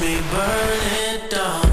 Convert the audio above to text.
me burn it down.